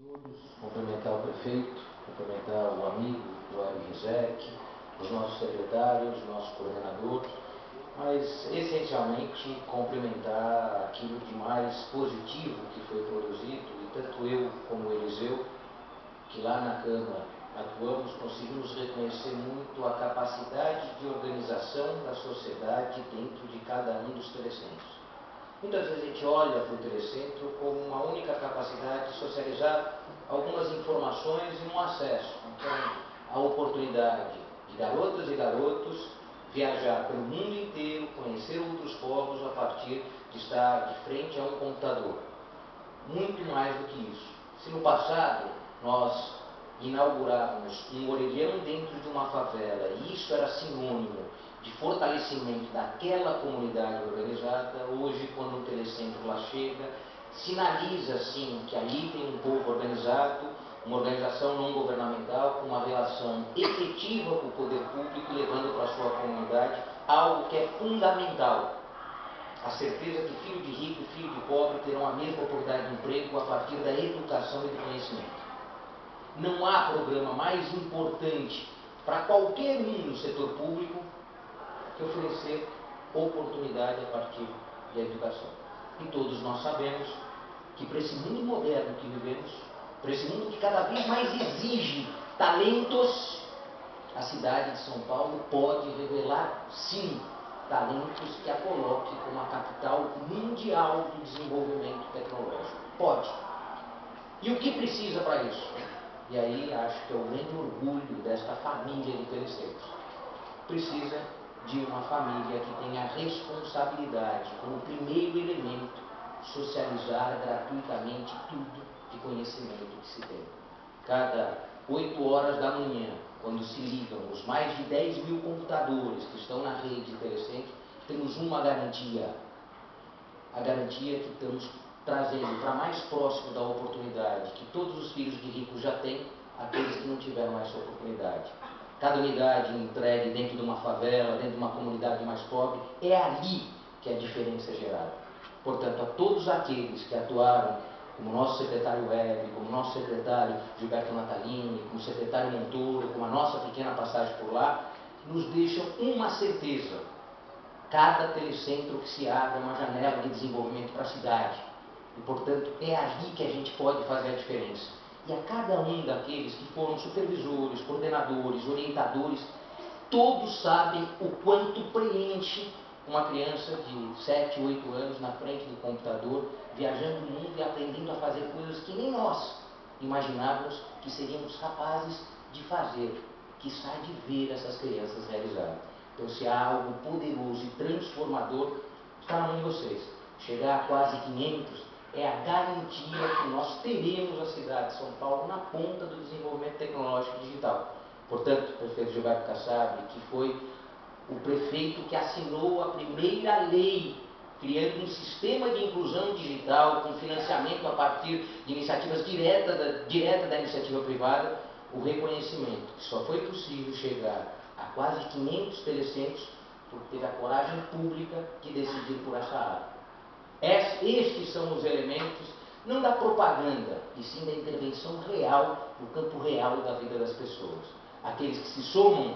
todos, cumprimentar o prefeito, cumprimentar o amigo, o Hélio Rizek, os nossos secretários, os nossos coordenadores, mas essencialmente cumprimentar aquilo de mais positivo que foi produzido, e tanto eu como Eliseu, que lá na Câmara atuamos, conseguimos reconhecer muito a capacidade de organização da sociedade dentro de cada um dos telecentros. Muitas vezes a gente olha para o telecentro como uma única capacidade de socializar algumas informações e um acesso. Então, a oportunidade de garotas e garotos viajar pelo mundo inteiro, conhecer outros povos a partir de estar de frente a um computador. Muito mais do que isso. Se no passado nós inaugurávamos um orelhão dentro de uma favela e isso era sinônimo de fortalecimento daquela comunidade organizada, hoje, quando o telecentro lá chega, sinaliza, sim, que ali tem um povo organizado, uma organização não governamental com uma relação efetiva com o poder público, levando para a sua comunidade algo que é fundamental. A certeza que filho de rico e filho de pobre terão a mesma oportunidade de emprego a partir da educação e do conhecimento. Não há programa mais importante para qualquer um no setor público oferecer oportunidade a partir da educação. E todos nós sabemos que para esse mundo moderno que vivemos, para esse mundo que cada vez mais exige talentos, a cidade de São Paulo pode revelar, sim, talentos que a coloque como a capital mundial do desenvolvimento tecnológico. Pode. E o que precisa para isso? E aí acho que é o grande orgulho desta família de telecentros. Precisa de uma família que tenha responsabilidade como primeiro elemento socializar gratuitamente tudo de conhecimento que se tem. Cada 8 horas da manhã, quando se ligam os mais de 10 mil computadores que estão na rede de telecentro, temos uma garantia. A garantia que estamos trazendo para mais próximo da oportunidade que todos os filhos de ricos já têm, aqueles que não tiveram essa oportunidade cada unidade entregue dentro de uma favela, dentro de uma comunidade mais pobre, é ali que a diferença é gerada. Portanto, a todos aqueles que atuaram, como nosso secretário Web, como nosso secretário Gilberto Natalini, como secretário Montoro, como a nossa pequena passagem por lá, nos deixam uma certeza. Cada telecentro que se abre é uma janela de desenvolvimento para a cidade. E, portanto, é ali que a gente pode fazer a diferença. E a cada um daqueles que foram supervisores, coordenadores, orientadores, todos sabem o quanto preenche uma criança de 7, 8 anos na frente do computador, viajando o mundo e aprendendo a fazer coisas que nem nós imaginávamos que seríamos capazes de fazer, que está de ver essas crianças realizarem. Então, se há algo poderoso e transformador, está na mão de vocês. Chegar a quase 500 é a garantia que nós teremos a cidade de São Paulo na ponta do desenvolvimento tecnológico digital. Portanto, o prefeito Gilberto Kassab, que foi o prefeito que assinou a primeira lei criando um sistema de inclusão digital com financiamento a partir de iniciativas diretas da, direta da iniciativa privada, o reconhecimento que só foi possível chegar a quase 500 telecentros porque teve a coragem pública de decidir por essa área. Estes são os elementos, não da propaganda, e sim da intervenção real, no campo real da vida das pessoas. Aqueles que se somam,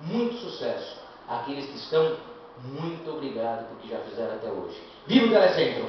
muito sucesso. Aqueles que estão, muito obrigado por que já fizeram até hoje. Viva o Telecentro!